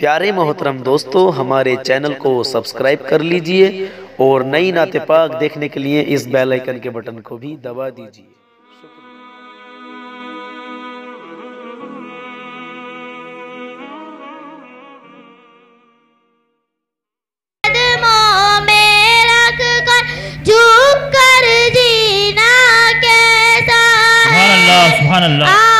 प्यारे मोहतरम दोस्तों हमारे चैनल को सब्सक्राइब कर लीजिए और नई नाते पाक देखने के लिए इस बेल आइकन के बटन को भी दबा दीजिए। कदमों में रख झुक कर जीना कैसा है? सुभान अल्लाह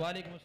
वालेकुम